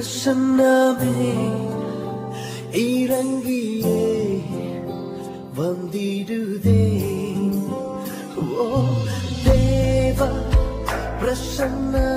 പ്രസന്നമേ ഇറങ്ങിയേ വന്നിരുതേ ഓ ദേവ പ്രസന്നമേ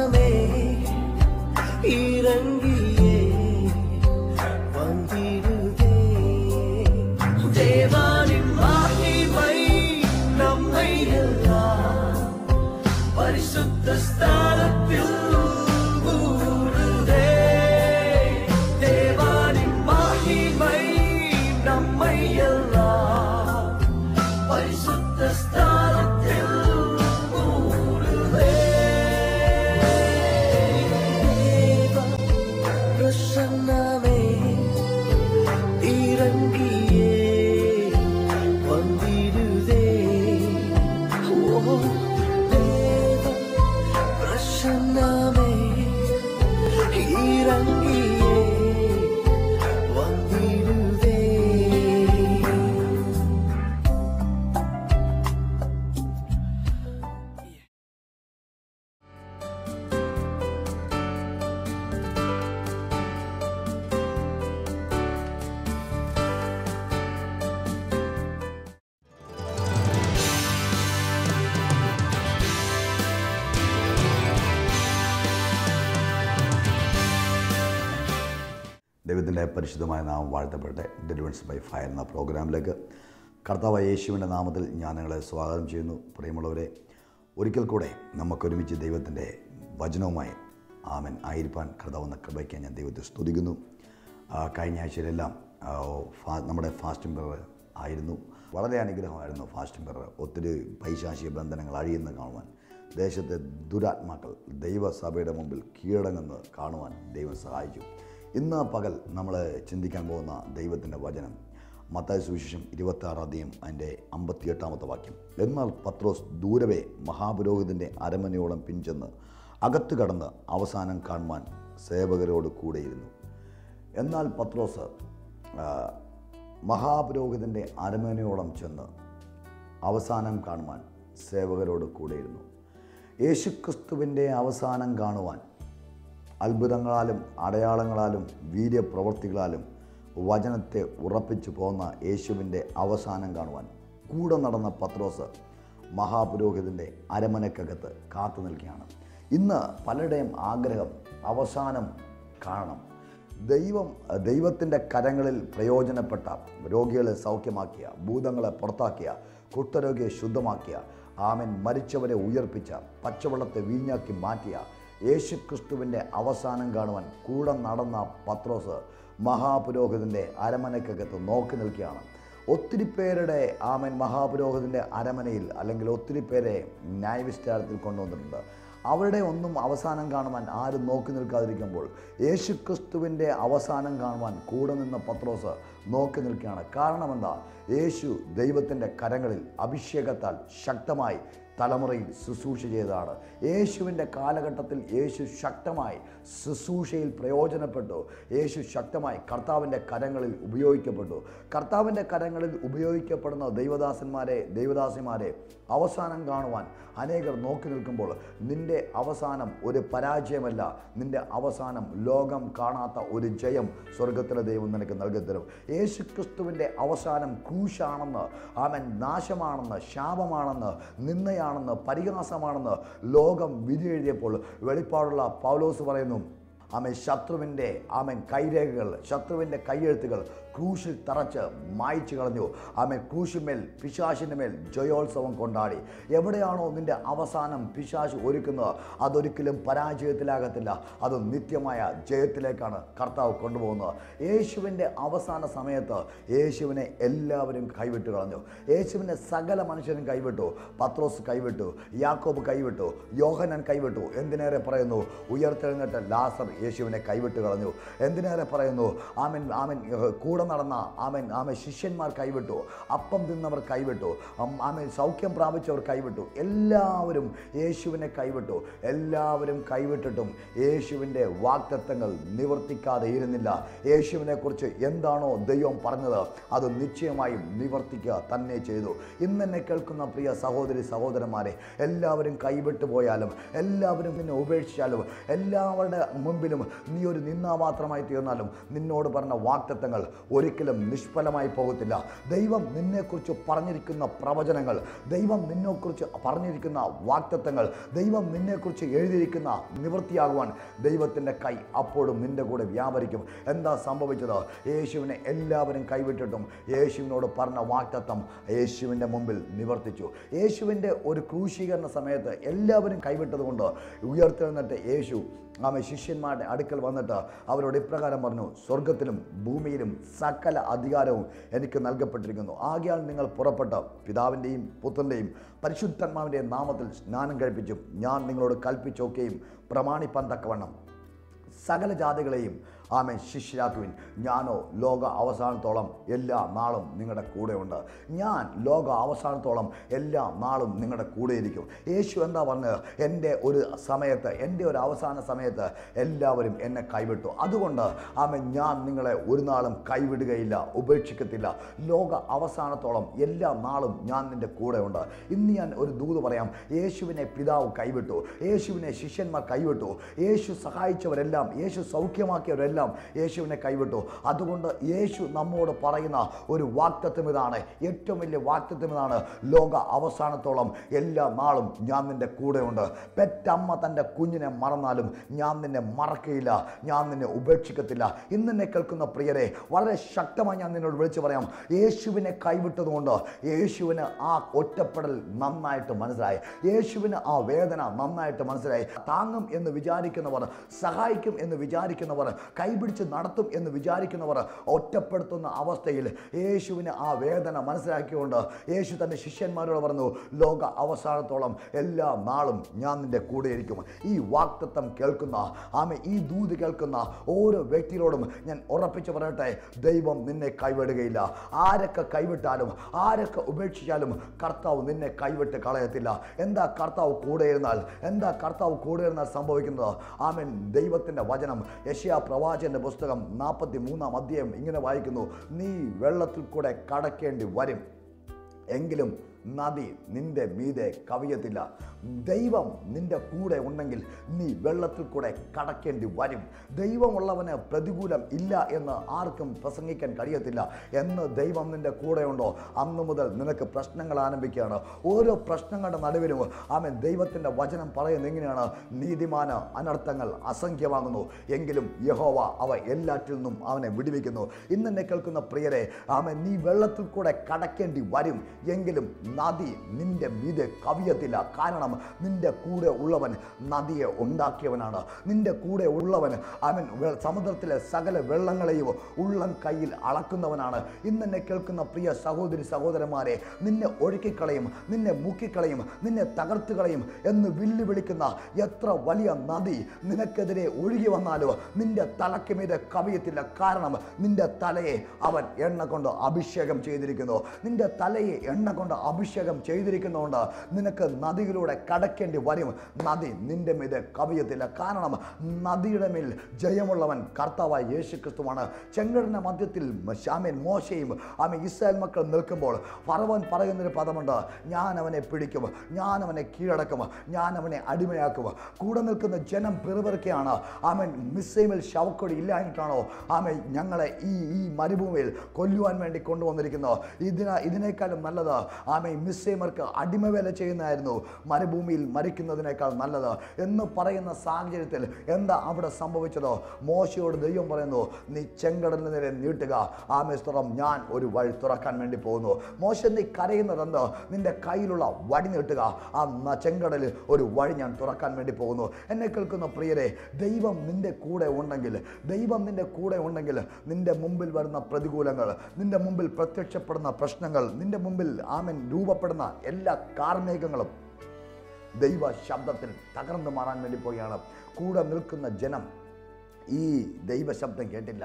ദൈവത്തിന്റെ പരിശുദ്ധമായ നാമം വാഴ്ത്തപ്പെട്ടെ ഡെലിവൻസ് ബൈ ഫയർ എന്ന പ്രോഗ്രാമിലേക്ക് കർത്താവ് യേശുവിന്റെ നാമത്തിൽ ഞാൻ നിങ്ങളെ സ്വാഗതം ചെയ്യുന്നു. പ്രിയമുള്ളവരെ ഒരിക്കൽ കൂടെ നമുക്കൊരുമിച്ച് ദൈവത്തിന്റെ വചനവുമായി ആമൻ ആയിരിക്കാൻ കർത്താവെന്ന കൃപയ്ക്ക് ഞാൻ ദൈവത്തെ സ്തുതിക്കുന്നു. കഴിഞ്ഞ ആഴ്ചയിലെല്ലാം നമ്മുടെ ഫാസ്റ്റിംഗ് പെറർ ആയിരുന്നു. വളരെ അനുഗ്രഹമായിരുന്നു ഫാസ്റ്റിംഗ് പെറർ ഒത്തിരി പൈശാശിക ബന്ധനങ്ങൾ അഴിയുന്ന കാണുവാൻ ദേശത്തെ ദുരാത്മാക്കൾ ദൈവസഭയുടെ മുമ്പിൽ കീഴടങ്ങുന്നത് കാണുവാൻ ദൈവം സഹായിച്ചു. ഇന്ന് പകൽ നമ്മൾ ചിന്തിക്കാൻ പോകുന്ന ദൈവത്തിന്റെ വചനം. മത്തായ സുവിശേഷം ഇരുപത്താറാം അധ്യയം അതിന്റെ അമ്പത്തിയെട്ടാമത്തെ വാക്യം. എന്നാൽ പത്രോസ് ദൂരവേ മഹാപുരോഹിതന്റെ അരമനയോളം പിഞ്ചെന്ന് അകത്ത് കടന്ന് അവസാനം കാണുവാൻ സേവകരോട് കൂടെയിരുന്നു. എന്നാൽ പത്രോസ് മഹാപുരോഹിതന്റെ അരമനയോളം ചെന്ന് അവസാനം കാണുവാൻ സേവകരോട് കൂടെയിരുന്നു. യേശുക്രിസ്തുവിന്റെ അവസാനം കാണുവാൻ അത്ഭുതങ്ങളാലും അടയാളങ്ങളാലും വീര്യപ്രവർത്തികളാലും വചനത്തെ ഉറപ്പിച്ചു പോന്ന യേശുവിന്റെ അവസാനം കാണുവാൻ കൂടെ നടന്ന പത്രോസ് മഹാപുരോഹിതന്റെ അരമനക്കകത്ത് കാത്തു നിൽക്കുകയാണ്. ഇന്ന് പലരുടെയും ആഗ്രഹം അവസാനം കാണണം. ദൈവം ദൈവത്തിന്റെ കരങ്ങളിൽ പ്രയോജനപ്പെട്ട രോഗികളെ സൗഖ്യമാക്കിയ ഭൂതങ്ങളെ പുറത്താക്കിയ കുഷ്ഠരോഗിയെ ശുദ്ധമാക്കിയ ആമൻ മരിച്ചവരെ ഉയർപ്പിച്ച പച്ചവെള്ളത്തെ വീഞ്ഞാക്കി മാറ്റിയ യേശു ക്രിസ്തുവിന്റെ അവസാനം കാണുവാൻ കൂടെ നടന്ന പത്രോസ് മഹാപുരോഹിതന്റെ അരമനക്കകത്ത് നോക്കി നിൽക്കുകയാണ്. ഒത്തിരി പേരുടെ ആമൻ മഹാപുരോഹിതന്റെ അരമനയിൽ അല്ലെങ്കിൽ ഒത്തിരി പേരെ ന്യായവിസ്താരത്തിൽ കൊണ്ടുവന്നിട്ടുണ്ട്. അവരുടെ ഒന്നും അവസാനം കാണുവാൻ ആരും നോക്കി നിൽക്കാതിരിക്കുമ്പോൾ യേശു ക്രിസ്തുവിന്റെ അവസാനം കാണുവാൻ കൂടെ നിന്ന പത്രോസ് നോക്കി നിൽക്കുകയാണ്. കാരണം എന്താ? യേശു ദൈവത്തിന്റെ കരങ്ങളിൽ അഭിഷേകത്താൽ ശക്തമായി തലമുറയിൽ ശുശ്രൂഷ ചെയ്തതാണ്. യേശുവിന്റെ കാലഘട്ടത്തിൽ യേശു ശക്തമായി ശുശ്രൂഷയിൽ പ്രയോജനപ്പെട്ടു. യേശു ശക്തമായി കർത്താവിന്റെ കരങ്ങളിൽ ഉപയോഗിക്കപ്പെട്ടു. കർത്താവിന്റെ കരങ്ങളിൽ ഉപയോഗിക്കപ്പെടുന്ന ദൈവദാസന്മാരെ ദൈവദാസിമാരെ അവസാനം കാണുവാൻ അനേകർ നോക്കി നിൽക്കുമ്പോൾ നിന്റെ അവസാനം ഒരു പരാജയമല്ല നിന്റെ അവസാനം ലോകം കാണാത്ത ഒരു ജയം സ്വർഗത്തിലെ ദൈവം നിനക്ക് നൽകിത്തരും യേശു ക്രിസ്തുവിന്റെ അവസാനം ക്രൂശാണെന്ന് അവൻ നാശമാണെന്ന് ശാപമാണെന്ന് നിന്നയാണെന്ന് പരിഹാസമാണെന്ന് ലോകം വിധി എഴുതിയപ്പോൾ വെളിപ്പാടുള്ള പൗലോസ് പറയുന്നു ആമൻ. ശത്രുവിന്റെ ആമൻ കൈരേഖകൾ ശത്രുവിന്റെ കൈയെഴുത്തുകൾ ക്രൂശിൽ തറച്ച് മായച്ചു കളഞ്ഞു. ആമൻ. ക്രൂശിന്മേൽ പിശാശിന്റെ മേൽ ജയോത്സവം കൊണ്ടാടി. എവിടെയാണോ നിന്റെ അവസാനം പിശാശ് ഒരുക്കുന്നത്? അതൊരിക്കലും പരാജയത്തിലാകത്തില്ല. അത് നിത്യമായ ജയത്തിലേക്കാണ് കർത്താവ് കൊണ്ടുപോകുന്നത്. യേശുവിന്റെ അവസാന സമയത്ത് യേശുവിനെ എല്ലാവരും കൈവിട്ട് കളഞ്ഞു. യേശുവിനെ സകല മനുഷ്യരും കൈവിട്ടു. പത്രോസ് കൈവിട്ടു യാക്കോബ് കൈവിട്ടു യോഹനൻ കൈവിട്ടു. എന്തിനേറെ പറയുന്നു? ഉയർത്തെഴുന്നേറ്റ ലാസർ യേശുവിനെ കൈവിട്ട് കളഞ്ഞു. എന്തിനേറെ പറയുന്നു? ആമൻ ആമൻ. കൂടെ നടന്ന ആമൻ ആമൻ. ശിഷ്യന്മാർ കൈവിട്ടു. അപ്പം തിന്നവർ കൈവിട്ടു. ആമൻ. സൗഖ്യം പ്രാപിച്ചവർ കൈവിട്ടു. എല്ലാവരും യേശുവിനെ കൈവിട്ടു. എല്ലാവരും കൈവിട്ടിട്ടും യേശുവിന്റെ വാക്തത്വങ്ങൾ നിവർത്തിക്കാതെ ഇരുന്നില്ല. യേശുവിനെക്കുറിച്ച് എന്താണോ ദൈവം പറഞ്ഞത് അത് നിശ്ചയമായും നിവർത്തിക്കുക തന്നെ ചെയ്തു. ഇന്ന് എന്നെ കേൾക്കുന്ന പ്രിയ സഹോദരി സഹോദരന്മാരെ എല്ലാവരും കൈവിട്ടു പോയാലും എല്ലാവരും പിന്നെ ഉപേക്ഷിച്ചാലും എല്ലാവരുടെ മുമ്പിലും നീ ഒരു നിന്നാമാത്രമായി തീർന്നാലും നിന്നോട് പറഞ്ഞ വാക്തത്വങ്ങൾ ഒരിക്കലും നിഷ്ഫലമായി പോകത്തില്ല. ദൈവം നിന്നെക്കുറിച്ച് പറഞ്ഞിരിക്കുന്ന പ്രവചനങ്ങൾ ദൈവം നിന്നെക്കുറിച്ച് പറഞ്ഞിരിക്കുന്ന വാക്തത്വങ്ങൾ ദൈവം നിന്നെക്കുറിച്ച് എഴുതിയിരിക്കുന്ന നിവൃത്തിയാകുവാൻ ദൈവത്തിന്റെ കൈ അപ്പോഴും നിന്റെ കൂടെ വ്യാപരിക്കും. എന്താ സംഭവിച്ചത്? യേശുവിനെ എല്ലാവരും കൈവിട്ടിട്ടും യേശുവിനോട് പറഞ്ഞ വാക്തത്വം യേശുവിന്റെ മുമ്പിൽ നിവർത്തിച്ചു. യേശുവിന്റെ ഒരു ക്രൂശീകരണ സമയത്ത് എല്ലാവരും കൈവിട്ടതുകൊണ്ട് ഉയർത്തെഴുന്നിട്ട് യേശു ആമ ശിഷ്യന്മാരുടെ അടുക്കൽ വന്നിട്ട് അവരോട് ഇപ്രകാരം പറഞ്ഞു സ്വർഗത്തിലും ഭൂമിയിലും സകല അധികാരവും എനിക്ക് നൽകപ്പെട്ടിരിക്കുന്നു. ആകയാൽ നിങ്ങൾ പുറപ്പെട്ട് പിതാവിന്റെയും പുത്രന്റെയും പരിശുദ്ധന്മാവിന്റെയും നാമത്തിൽ സ്നാനം കഴിപ്പിച്ചും ഞാൻ നിങ്ങളോട് കൽപ്പിച്ചൊക്കെയും പ്രമാണിപ്പാൻ തക്കവണ്ണം സകല ജാതികളെയും ആമൻ. ശിഷ്യരാക്കുവിൻ ഞാനോ ലോക അവസാനത്തോളം എല്ലാ നാളും നിങ്ങളുടെ കൂടെയുണ്ട്. ഞാൻ ലോക അവസാനത്തോളം എല്ലാ നാളും നിങ്ങളുടെ കൂടെയിരിക്കും. യേശു എന്താ പറഞ്ഞത് എന്റെ ഒരു സമയത്ത് എന്റെ ഒരു അവസാന സമയത്ത് എല്ലാവരും എന്നെ കൈവിട്ടു. അതുകൊണ്ട് ആമൻ ഞാൻ നിങ്ങളെ ഒരു നാളും കൈവിടുകയില്ല ഉപേക്ഷിക്കത്തില്ല. ലോക അവസാനത്തോളം എല്ലാ നാളും ഞാൻ നിന്റെ കൂടെയുണ്ട്. ഇന്ന് ഞാൻ ഒരു ദൂത് പറയാം. യേശുവിനെ പിതാവ് കൈവിട്ടു. യേശുവിനെ ശിഷ്യന്മാർ കൈവിട്ടു. യേശു സഹായിച്ചവരെല്ലാം യേശു സൗഖ്യമാക്കിയവരെല്ലാം യേശുവിനെ കൈവിട്ടു. അതുകൊണ്ട് യേശു നമ്മോട് പറയുന്ന ഒരു വാക്തത്വം ഇതാണ്. ഏറ്റവും വലിയ വാക്തത്വം ഇതാണ്. ലോക അവസാനത്തോളം എല്ലാ നാളും ഞാൻ നിന്റെ കൂടെയുണ്ട്. പെറ്റമ്മ തന്റെ കുഞ്ഞിനെ മറന്നാലും ഞാൻ നിന്നെ മറക്കുകയില്ല ഞാൻ നിന്നെ ഉപേക്ഷിക്കത്തില്ല. ഇന്ന് എന്നെ കേൾക്കുന്ന പ്രിയരെ വളരെ ശക്തമായി ഞാൻ നിന്നോട് വിളിച്ചു പറയാം. യേശുവിനെ കൈവിട്ടതുകൊണ്ട് യേശുവിന് ആ ഒറ്റപ്പെടൽ നന്നായിട്ട് മനസ്സിലായി. യേശുവിന് ആ വേദന നന്നായിട്ട് മനസ്സിലായി. താങ്ങും എന്ന് വിചാരിക്കുന്നവർ സഹായിക്കും എന്ന് വിചാരിക്കുന്നവർ കൈപിടിച്ച് നടത്തും എന്ന് വിചാരിക്കുന്നവർ ഒറ്റപ്പെടുത്തുന്ന അവസ്ഥയിൽ യേശുവിന് ആ വേദന മനസ്സിലാക്കിക്കൊണ്ട് യേശു തന്റെ ശിഷ്യന്മാരോട് പറഞ്ഞു ലോക അവസാനത്തോളം എല്ലാ നാളും ഞാൻ നിന്റെ കൂടെയിരിക്കും. ഈ വാക്തത്വം കേൾക്കുന്ന ആമെ ഈ ദൂത് കേൾക്കുന്ന ഓരോ വ്യക്തികളോടും ഞാൻ ഉറപ്പിച്ചു പറയട്ടെ ദൈവം നിന്നെ കൈവിടുകയില്ല. ആരൊക്കെ കൈവിട്ടാലും ആരൊക്കെ ഉപേക്ഷിച്ചാലും കർത്താവ് നിന്നെ കൈവിട്ട് കളയത്തില്ല. എന്താ കർത്താവ് കൂടെ ഇരുന്നാൽ എന്താ കർത്താവ് കൂടെ ഇരുന്നാൽ സംഭവിക്കുന്നത്? ആമൻ ദൈവത്തിന്റെ വചനം യശയാ പ്രവാചകന്റെ പുസ്തകം നാൽപ്പത്തി മൂന്നാം അധ്യായം ഇങ്ങനെ വായിക്കുന്നു നീ വെള്ളത്തിൽ കൂടെ കടക്കേണ്ടി വരും. എങ്കിലും നദി നിന്റെ മീതെ കവിയത്തില്ല ദൈവം നിന്റെ കൂടെ ഉണ്ടെങ്കിൽ നീ വെള്ളത്തിൽ കൂടെ കടക്കേണ്ടി വരും. ദൈവമുള്ളവന് പ്രതികൂലം ഇല്ല എന്ന് ആർക്കും പ്രസംഗിക്കാൻ കഴിയത്തില്ല. എന്ന് ദൈവം നിന്റെ കൂടെയുണ്ടോ അന്ന് മുതൽ നിനക്ക് പ്രശ്നങ്ങൾ ആരംഭിക്കുകയാണ്. ഓരോ പ്രശ്നങ്ങളുടെ നടുവിലും ആമൻ ദൈവത്തിന്റെ വചനം പറയുന്നത് എങ്ങനെയാണ്? നീതിമാന അനർത്ഥങ്ങൾ അസംഖ്യമാകുന്നു. എങ്കിലും യഹോവ അവ എല്ലാറ്റിൽ നിന്നും അവനെ വിടുവിക്കുന്നു. ഇന്ന് എന്നെ കേൾക്കുന്ന പ്രിയരെ ആമൻ നീ വെള്ളത്തിൽ കൂടെ കടക്കേണ്ടി വരും. എങ്കിലും നദി നിന്റെ മീതെ കവിയത്തില്ല. കാരണം നിന്റെ കൂടെ ഉള്ളവൻ നദിയെ ഉണ്ടാക്കിയവനാണ്. നിന്റെ കൂടെ ഉള്ളവൻ അവൻ സമുദ്രത്തിലെ സകല വെള്ളങ്ങളെയും ഉള്ളം കയ്യിൽ അളക്കുന്നവനാണ്. ഇന്ന് എന്നെ കേൾക്കുന്ന പ്രിയ സഹോദരി സഹോദരന്മാരെ നിന്നെ ഒഴുക്കിക്കളയും നിന്നെ മുക്കിക്കളയും നിന്നെ തകർത്തുകളയും എന്ന് വെല്ലുവിളിക്കുന്ന എത്ര വലിയ നദി നിനക്കെതിരെ ഒഴുകി വന്നാലോ നിന്റെ തലയ്ക്ക് മീതെ കവിയത്തില്ല. കാരണം നിന്റെ തലയെ അവൻ എണ്ണ കൊണ്ട് അഭിഷേകം ചെയ്തിരിക്കുന്നു. നിന്റെ തലയെ എണ്ണ കൊണ്ട് അഭിഷേകം ചെയ്തിരിക്കുന്നതുകൊണ്ട് നിനക്ക് നദിയിലൂടെ കടക്കേണ്ടി വരും. നദി നിന്റെ മീത് കവിയത്തില്ല. കാരണം നദിയുടെ മേൽ ജയമുള്ളവൻ കർത്താവായ യേശു ക്രിസ്തുവാണ് ചെങ്കടലിന്റെ മധ്യത്തിൽ ആമേൻ മോശയും ആമേ ഇസ്രായേൽ മക്കൾ നിൽക്കുമ്പോൾ ഫറവൻ പറയുന്നൊരു പദമുണ്ട്. ഞാൻ അവനെ പിടിക്കും. ഞാൻ അവനെ കീഴടക്കും. ഞാൻ അവനെ അടിമയാക്കും. കൂടെ നിൽക്കുന്ന ജനം പിറുപിറുക്കെയാണ്. ആമൻ മിസ്സൈമിൽ ശവക്കൊടി ഇല്ലാഞ്ഞിട്ടാണോ? ആമേ ഞങ്ങളെ ഈ ഈ മരുഭൂമിയിൽ കൊല്ലുവാൻ വേണ്ടി കൊണ്ടുവന്നിരിക്കുന്നത് ഇതിന ഇതിനേക്കാളും നല്ലത്. ആമേ മിസ്സൈമർക്ക് അടിമവേല ചെയ്യുന്നതായിരുന്നു. മരുഭൂമിയിൽ മരിക്കുന്നതിനേക്കാൾ നല്ലത് എന്ന് പറയുന്ന സാഹചര്യത്തിൽ എന്താ അവിടെ സംഭവിച്ചത്? മോശയോട് ദൈവം പറയുന്നു നീ ചെങ്കടലിന് നേരെ നീട്ടുക. ആ മിസ്തറം ഞാൻ ഒരു വഴി തുറക്കാൻ വേണ്ടി പോകുന്നു. മോശ നീ കരയുന്നതെന്ത്? നിന്റെ കയ്യിലുള്ള വടി നീട്ടുക. ആ ചെങ്കടലിൽ ഒരു വഴി ഞാൻ തുറക്കാൻ വേണ്ടി പോകുന്നു. എന്നെ കേൾക്കുന്ന പ്രിയരെ ദൈവം നിന്റെ കൂടെ ഉണ്ടെങ്കിൽ ദൈവം നിന്റെ കൂടെ ഉണ്ടെങ്കിൽ നിന്റെ മുമ്പിൽ വരുന്ന പ്രതികൂലങ്ങൾ നിന്റെ മുമ്പിൽ പ്രത്യക്ഷപ്പെടുന്ന പ്രശ്നങ്ങൾ നിന്റെ മുമ്പിൽ ആമൻ രൂപപ്പെടുന്ന എല്ലാ കാർമേഘങ്ങളും ദൈവ ശബ്ദത്തിൽ തകർന്നു മാറാൻ വേണ്ടി പോവുകയാണ്. കൂടെ നിൽക്കുന്ന ജനം ഈ ദൈവശബ്ദം കേട്ടില്ല.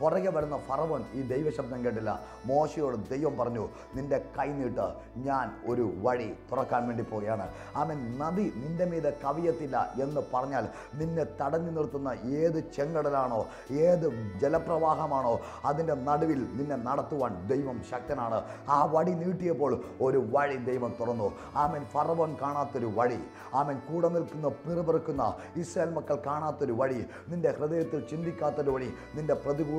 പുറകെ വരുന്ന ഫറവൻ ഈ ദൈവശബ്ദം കേട്ടില്ല. മോശയോട് ദൈവം പറഞ്ഞു നിന്റെ കൈ നീട്ട് ഞാൻ ഒരു വഴി തുറക്കാൻ വേണ്ടി പോവുകയാണ്. അവൻ നദി നിന്റെ മീതെ കവിയത്തില്ല എന്ന് പറഞ്ഞാൽ നിന്നെ തടഞ്ഞു നിർത്തുന്ന ഏത് ചെങ്കടലാണോ ഏത് ജലപ്രവാഹമാണോ അതിന്റെ നടുവിൽ നിന്നെ നടത്തുവാൻ ദൈവം ശക്തനാണ്. ആ വടി നീട്ടിയപ്പോൾ ഒരു വഴി ദൈവം തുറന്നു. ആമൻ ഫറവൻ കാണാത്തൊരു വഴി ആമൻ കൂടെ നിൽക്കുന്ന പിറുപിറുക്കുന്ന ഇസ്രായേൽ മക്കൾ കാണാത്തൊരു വഴി നിന്റെ ഹൃദയത്തിൽ ചിന്തിക്കാത്തൊരു വഴി നിന്റെ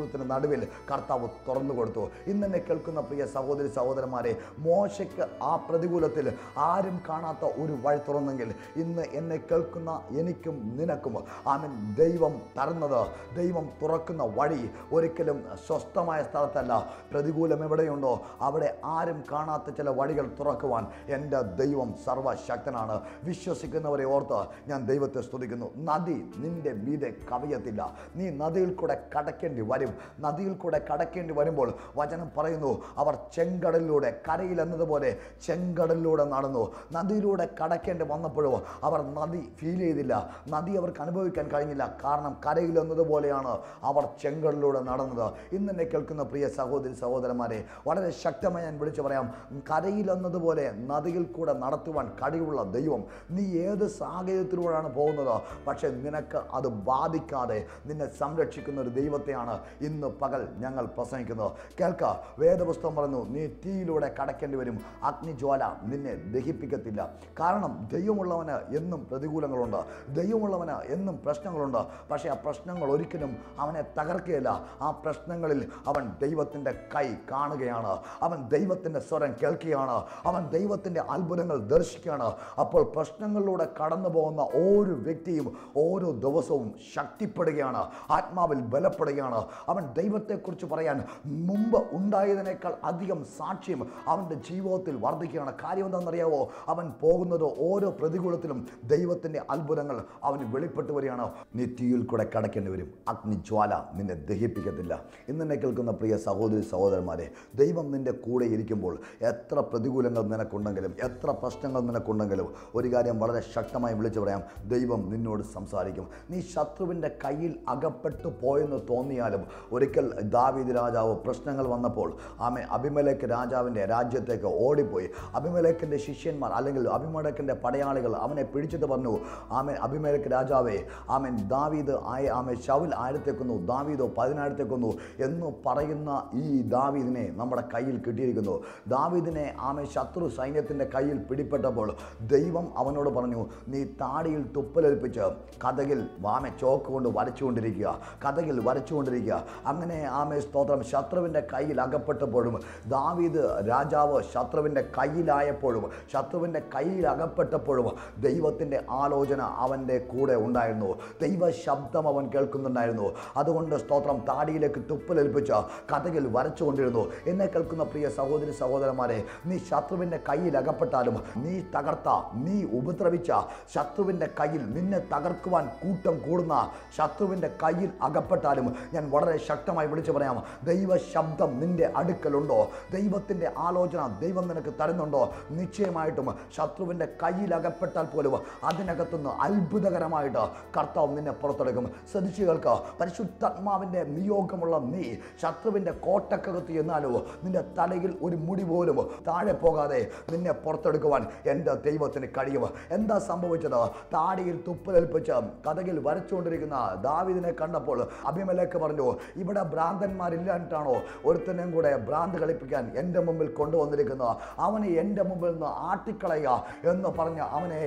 പ്രതികൂലത്തിന് നടുവിൽ കർത്താവ് തുറന്നു കൊടുത്തു. ഇന്ന് എന്നെ കേൾക്കുന്ന പ്രിയ സഹോദരി സഹോദരന്മാരെ മോശയ്ക്ക് ആ പ്രതികൂലത്തിൽ ആരും കാണാത്ത ഒരു വഴി തുറന്നെങ്കിൽ ഇന്ന് എന്നെ കേൾക്കുന്ന എനിക്കും നിനക്കും. ആമൻ. ദൈവം തരുന്നത് ദൈവം തുറക്കുന്ന വഴി ഒരിക്കലും സ്വസ്ഥമായ സ്ഥലത്തല്ല. പ്രതികൂലം എവിടെയുണ്ടോ? അവിടെ ആരും കാണാത്ത ചില വഴികൾ തുറക്കുവാൻ എന്റെ ദൈവം സർവശക്തനാണ്. വിശ്വസിക്കുന്നവരെ ഓർത്ത് ഞാൻ ദൈവത്തെ സ്തുതിക്കുന്നു. നദി നിന്റെ മീതെ കവിയത്തില്ല. നീ നദിയിൽ കൂടെ കടക്കേണ്ടി വരും. നദിയിൽ കൂടെ കടക്കേണ്ടി വരുമ്പോൾ വചനം പറയുന്നു അവർ ചെങ്കടലിലൂടെ കരയിൽ എന്നതുപോലെ ചെങ്കടലിലൂടെ നടന്നു. നദിയിലൂടെ കടക്കേണ്ടി വന്നപ്പോഴോ അവർ നദി ഫീൽ ചെയ്തില്ല. നദി അവർക്ക് അനുഭവിക്കാൻ കഴിഞ്ഞില്ല. കാരണം കരയിൽ എന്നതുപോലെയാണ് അവർ ചെങ്കടലിലൂടെ നടന്നത്. ഇന്ന് എന്നെ കേൾക്കുന്ന പ്രിയ സഹോദരി സഹോദരന്മാരെ വളരെ ശക്തമായി ഞാൻ വിളിച്ചു പറയാം. കരയിൽ എന്നതുപോലെ നദിയിൽ കൂടെ നടത്തുവാൻ കഴിവുള്ള ദൈവം നീ ഏത് സാഹചര്യത്തിലൂടെയാണ് പോകുന്നത്? പക്ഷേ നിനക്ക് അത് ബാധിക്കാതെ നിന്നെ സംരക്ഷിക്കുന്ന ഒരു ദൈവത്തെയാണ് ഇന്ന് പകൽ ഞങ്ങൾ പ്രസംഗിക്കുന്നത് കേൾക്ക വേദപുസ്തകം പറഞ്ഞു നീ തീയിലൂടെ കടക്കേണ്ടി വരും. അഗ്നിജ്വാല നിന്നെ ദഹിപ്പിക്കത്തില്ല. കാരണം ദൈവമുള്ളവന് എന്നും പ്രതികൂലങ്ങളുണ്ട്. ദൈവമുള്ളവന് എന്നും പ്രശ്നങ്ങളുണ്ട്. പക്ഷേ ആ പ്രശ്നങ്ങൾ ഒരിക്കലും അവനെ തകർക്കുകയില്ല. ആ പ്രശ്നങ്ങളിൽ അവൻ ദൈവത്തിന്റെ കൈ കാണുകയാണ്. അവൻ ദൈവത്തിന്റെ സ്വരം കേൾക്കുകയാണ്. അവൻ ദൈവത്തിന്റെ അത്ഭുതങ്ങൾ ദർശിക്കുകയാണ്. അപ്പോൾ പ്രശ്നങ്ങളിലൂടെ കടന്നു പോകുന്ന ഓരോ വ്യക്തിയും ഓരോ ദിവസവും ശക്തിപ്പെടുകയാണ്. ആത്മാവിൽ ബലപ്പെടുകയാണ്. അവൻ ദൈവത്തെക്കുറിച്ച് പറയാൻ മുമ്പ് ഉണ്ടായതിനേക്കാൾ അധികം സാക്ഷ്യം അവന്റെ ജീവിതത്തിൽ വർദ്ധിക്കുകയാണ്. കാര്യം എന്താണെന്നറിയാവോ? അവൻ പോകുന്നത് ഓരോ പ്രതികൂലത്തിലും ദൈവത്തിന്റെ അത്ഭുതങ്ങൾ അവന് വെളിപ്പെട്ട് വരികയാണ്. നെറ്റിയിൽ കൂടെ കടക്കേണ്ടി വരും. അഗ്നിജ്വാല നിന്നെ ദഹിപ്പിക്കത്തില്ല. ഇന്ന് എന്നെ കേൾക്കുന്ന പ്രിയ സഹോദരി സഹോദരന്മാരെ ദൈവം നിന്റെ കൂടെ ഇരിക്കുമ്പോൾ എത്ര പ്രതികൂലങ്ങൾ നിനക്കുണ്ടെങ്കിലും എത്ര പ്രശ്നങ്ങൾ നിനക്കുണ്ടെങ്കിലും ഒരു കാര്യം വളരെ ശക്തമായി വിളിച്ചു പറയാം. ദൈവം നിന്നോട് സംസാരിക്കും. നീ ശത്രുവിന്റെ കയ്യിൽ അകപ്പെട്ടു പോയെന്ന് തോന്നിയാലും ഒരിക്കൽ ദാവീദ് രാജാവ് പ്രശ്നങ്ങൾ വന്നപ്പോൾ ആമെ അഭിമലേഖ് രാജാവിന്റെ രാജ്യത്തേക്ക് ഓടിപ്പോയി. അഭിമലേഖിന്റെ ശിഷ്യന്മാർ അല്ലെങ്കിൽ അഭിമലേഖിന്റെ പടയാളികൾ അവനെ പിടിച്ചിട്ട് പറഞ്ഞു ആമെ അഭിമലേഖ് രാജാവേ ആമൻ ദാവീദ് ആയ ആമെ ശൗൽ ആയിരത്തെ കൊന്നു ദാവീദോ പതിനായിരത്തെ കൊന്നു എന്ന് പറയുന്ന ഈ ദാവീദിനെ നമ്മുടെ കയ്യിൽ കിട്ടിയിരിക്കുന്നു. ദാവീദിനെ ആമെ ശത്രു സൈന്യത്തിന്റെ കയ്യിൽ പിടിപ്പെട്ടപ്പോൾ ദൈവം അവനോട് പറഞ്ഞു നീ താടിയിൽ തുപ്പലേൽപ്പിച്ച് കഥകിൽ വാമെ ചോക്ക് കൊണ്ട് വരച്ചുകൊണ്ടിരിക്കുക കഥകിൽ വരച്ചുകൊണ്ടിരിക്കുക അങ്ങനെ ആമെ സ്തോത്രം. ശത്രുവിന്റെ കയ്യിൽ അകപ്പെട്ടപ്പോഴും ദാവീദ് രാജാവ് ശത്രുവിന്റെ കയ്യിലായപ്പോഴും ശത്രുവിന്റെ കയ്യിൽ അകപ്പെട്ടപ്പോഴും ദൈവത്തിന്റെ ആലോചന അവന്റെ കൂടെ ഉണ്ടായിരുന്നു. ദൈവ ശബ്ദം അവൻ കേൾക്കുന്നുണ്ടായിരുന്നു. അതുകൊണ്ട് സ്തോത്രം താടിയിലേക്ക് തുപ്പലേൽപ്പിച്ച് കഥകിൽ വരച്ചുകൊണ്ടിരുന്നു. എന്നെ കേൾക്കുന്ന പ്രിയ സഹോദരി സഹോദരന്മാരെ നീ ശത്രുവിന്റെ കയ്യിൽ അകപ്പെട്ടാലും നീ തകർത്ത നീ ഉപദ്രവിച്ച ശത്രുവിന്റെ കയ്യിൽ നിന്നെ തകർക്കുവാൻ കൂട്ടം കൂടുന്ന ശത്രുവിന്റെ കയ്യിൽ അകപ്പെട്ടാലും ഞാൻ വളരെ ശക്തമായി വിളിച്ചു പറയാം ദൈവ ശബ്ദം നിന്റെ അടുക്കലുണ്ടോ? ദൈവത്തിന്റെ ആലോചന ദൈവം നിനക്ക് തരുന്നുണ്ടോ? നിശ്ചയമായിട്ടും ശത്രുവിന്റെ കയ്യിലകപ്പെട്ടാൽ പോലും അതിനകത്തുനിന്ന് അത്ഭുതകരമായിട്ട് കർത്താവ് നിന്നെ പുറത്തെടുക്കും. ശ്രദ്ധിച്ചു കേൾക്കുക. പരിശുദ്ധാത്മാവിന്റെ നിയോഗമുള്ള നീ ശത്രുവിന്റെ കോട്ടക്കകത്ത് ചെന്നാലോ നിന്റെ തലയിൽ ഒരു മുടി പോലും താഴെ പോകാതെ നിന്നെ പുറത്തെടുക്കുവാൻ എന്റെ ദൈവത്തിന് കഴിയും. എന്താ സംഭവിച്ചത്? താടിയിൽ തുപ്പലേൽപ്പിച്ച് കഥകിൽ വരച്ചുകൊണ്ടിരിക്കുന്ന ദാവിദിനെ കണ്ടപ്പോൾ അഭിമലേക്ക് പറഞ്ഞു ഇവിടെ ഭ്രാന്തന്മാരില്ലാണ്ടാണോ ഒരുത്തനെയും കൂടെ ഭ്രാന്ത് കളിപ്പിക്കാൻ എന്റെ മുമ്പിൽ കൊണ്ടുവന്നിരിക്കുന്നത്? അവനെ എന്റെ മുമ്പിൽ നിന്ന് ആട്ടിക്കളയുക എന്ന് പറഞ്ഞ് അവനെ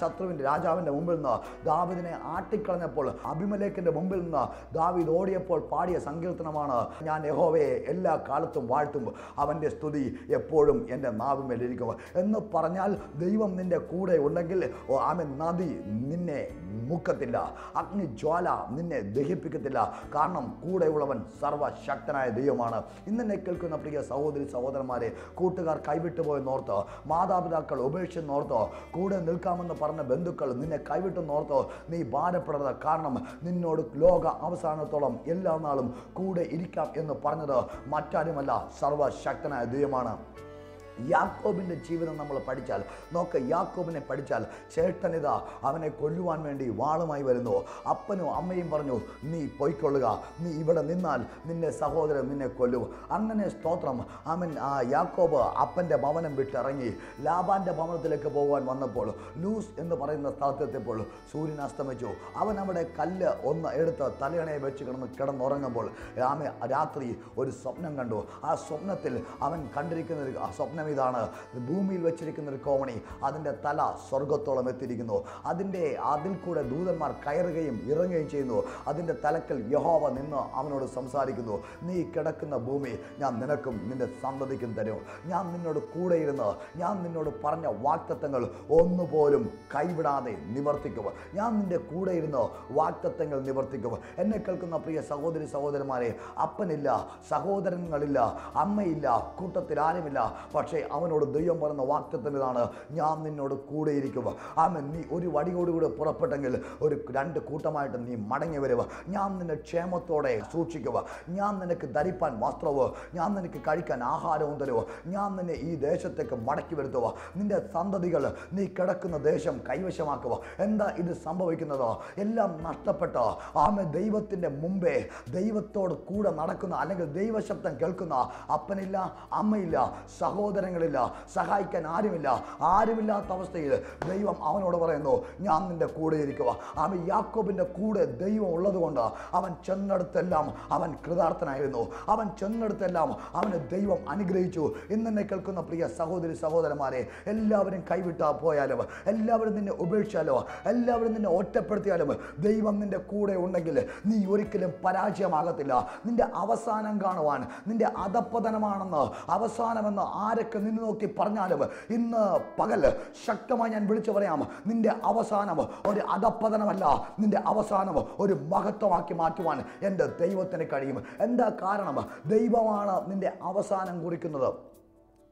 ശത്രുവിന്റെ രാജാവിന്റെ മുമ്പിൽ നിന്ന് ദാവിദിനെ ആട്ടിക്കളഞ്ഞപ്പോൾ അഭിമലേഖിന്റെ മുമ്പിൽ നിന്ന് ദാവിദ് ഓടിയപ്പോൾ പാടിയ സങ്കീർത്തനമാണ് ഞാൻ യഹോവയെ എല്ലാ കാലത്തും വാഴ്ത്തും അവന്റെ സ്തുതി എപ്പോഴും എന്റെ നാവിമേലിരിക്കും എന്ന് പറഞ്ഞാൽ ദൈവം നിന്റെ കൂടെ ഉണ്ടെങ്കിൽ ആമൻ നദി നിന്നെ മുക്കത്തില്ല അഗ്നിജ്വാല നിന്നെ ദഹിപ്പിക്കത്തില്ല കാരണം കൂടെയുള്ളവൻ സർവശക്തനായ ദൈവമാണ്. ഇന്ന് എന്നെ കേൾക്കുന്ന പ്രിയ സഹോദരി സഹോദരന്മാരെ കൂട്ടുകാർ കൈവിട്ടു പോയെന്നോർത്ത് മാതാപിതാക്കൾ ഉപേക്ഷിച്ചെന്നോർത്ത് കൂടെ നിൽക്കാമെന്ന് പറഞ്ഞ ബന്ധുക്കൾ നിന്നെ കൈവിട്ടെന്നോർത്ത് നീ ഭാരപ്പെടരുത്. കാരണം നിന്നോട് ലോക അവസാനത്തോളം എല്ലാ നാളും കൂടെ ഇരിക്കാം എന്ന് പറഞ്ഞത് മറ്റാരുമല്ല സർവശക്തനായ ദൈവമാണ്. യാക്കോബിന്റെ ജീവിതം നമ്മൾ പഠിച്ചാൽ നോക്ക യാക്കോബിനെ പഠിച്ചാൽ ചേട്ടനിതാ അവനെ കൊല്ലുവാൻ വേണ്ടി വാളുമായി വരുന്നു. അപ്പനും അമ്മയും പറഞ്ഞു നീ പൊയ്ക്കൊള്ളുക നീ ഇവിടെ നിന്നാൽ നിന്റെ സഹോദരൻ നിന്നെ കൊല്ലും. അങ്ങനെ സ്തോത്രം. അവൻ ആ യാക്കോബ് അപ്പന്റെ ഭവനം വിട്ടിറങ്ങി. ലാബാന്റെ ഭവനത്തിലേക്ക് പോകാൻ വന്നപ്പോൾ ലൂസ് എന്ന് പറയുന്ന സ്ഥലത്തെത്തിയപ്പോൾ സൂര്യൻ അസ്തമിച്ചു. അവൻ അവിടെ കല്ല് ഒന്ന് എടുത്ത് തലയണയെ വെച്ച് കിടന്ന് കിടന്നുറങ്ങുമ്പോൾ രാമ രാത്രി ഒരു സ്വപ്നം കണ്ടു. ആ സ്വപ്നത്തിൽ അവൻ കണ്ടിരിക്കുന്ന ഒരു സ്വപ്നം ഇതാണ്. ഭൂമിയിൽ വെച്ചിരിക്കുന്ന ഒരു കോമണി. അതിന്റെ തല സ്വർഗത്തോളം എത്തിയിരിക്കുന്നു. അതിന്റെ അതിൽ കൂടെ ദൂതന്മാർ കയറുകയും ഇറങ്ങുകയും ചെയ്യുന്നു. അതിന്റെ തലക്കൽ യഹോവ നിന്ന് അവനോട് സംസാരിക്കുന്നു. നീ കിടക്കുന്ന ഭൂമി ഞാൻ നിനക്കും നിന്റെ സന്തതിക്കും തരും. ഞാൻ നിന്നോട് കൂടെ ഇരുന്ന് ഞാൻ നിന്നോട് പറഞ്ഞ വാക്തത്വങ്ങൾ ഒന്നുപോലും കൈവിടാതെ നിവർത്തിക്കും. ഞാൻ നിന്റെ കൂടെ ഇരുന്ന് വാക്തത്വങ്ങൾ നിവർത്തിക്കും. എന്നെ കേൾക്കുന്ന പ്രിയ സഹോദരി സഹോദരന്മാരെ അപ്പനില്ല സഹോദരങ്ങളില്ല അമ്മയില്ല കൂട്ടത്തിൽ ആരുമില്ല. പക്ഷേ അവനോട് ദൈവം പറയുന്ന വാക്യത്തിന് ഇതാണ് ഞാൻ നിന്നോട് കൂടെയിരിക്കും. ആമൻ. നീ ഒരു വടിയോടുകൂടെ പുറപ്പെട്ടെങ്കിൽ ഒരു രണ്ട് കൂട്ടമായിട്ട് നീ മടങ്ങി വരുക ഞാൻ നിന്നെ ക്ഷേമത്തോടെ സൂക്ഷിക്കുക ഞാൻ നിനക്ക് ധരിപ്പാൻ വസ്ത്രവ് ഞാൻ നിനക്ക് കഴിക്കാൻ ആഹാരവും തരുക ഞാൻ നിന്നെ ഈ ദേശത്തേക്ക് മടക്കി വരുത്തുക നിന്റെ സന്തതികൾ നീ കിടക്കുന്ന ദേശം കൈവശമാക്കുക എന്താ ഇത് സംഭവിക്കുന്നത്? എല്ലാം നഷ്ടപ്പെട്ട ആമ ദൈവത്തിന്റെ മുമ്പേ ദൈവത്തോട് കൂടെ നടക്കുന്ന അല്ലെങ്കിൽ ദൈവശബ്ദം കേൾക്കുന്ന അപ്പനില്ല അമ്മയില്ല സഹോദരങ്ങളില്ല സഹായിക്കാൻ ആരുമില്ല. ആരുമില്ലാത്ത അവസ്ഥയിൽ ദൈവം അവനോട് പറയുന്നു ഞാൻ നിന്റെ കൂടെ ഇരിക്കുക. അവൻ യാക്കോബിന്റെ കൂടെ ദൈവം ഉള്ളതുകൊണ്ട് അവൻ ചെന്നെടുത്തെല്ലാം അവൻ കൃതാർത്ഥനായിരുന്നു. അവൻ ചെന്നെടുത്തെല്ലാം അവന് ദൈവം അനുഗ്രഹിച്ചു. ഇന്ന് ഇന്നെന്നെ കേൾക്കുന്ന പ്രിയ സഹോദരി സഹോദരന്മാരെ എല്ലാവരും കൈവിട്ടാ പോയാലും എല്ലാവരും നിന്നെ ഉപേക്ഷിച്ചാലോ എല്ലാവരും നിന്നെ ഒറ്റപ്പെടുത്തിയാലും ദൈവം നിന്റെ കൂടെ ഉണ്ടെങ്കിൽ നീ ഒരിക്കലും പരാജയമാകത്തില്ല. നിന്റെ അവസാനം കാണുവാൻ നിന്റെ അധപ്പതനമാണെന്ന് അവസാനമെന്ന് ആരൊക്കെ നിന്ന് നോക്കി പറഞ്ഞാലും ഇന്ന് പകൽ ശക്തമായി ഞാൻ വിളിച്ചു പറയാം. നിന്റെ അവസാനം ഒരു അധപ്പതനമല്ല നിന്റെ അവസാനം ഒരു മഹത്വമാക്കി മാറ്റുവാൻ എന്റെ ദൈവത്തിന് കഴിയും. എന്താ കാരണം? ദൈവമാണ് നിന്റെ അവസാനം കുറിക്കുന്നത്.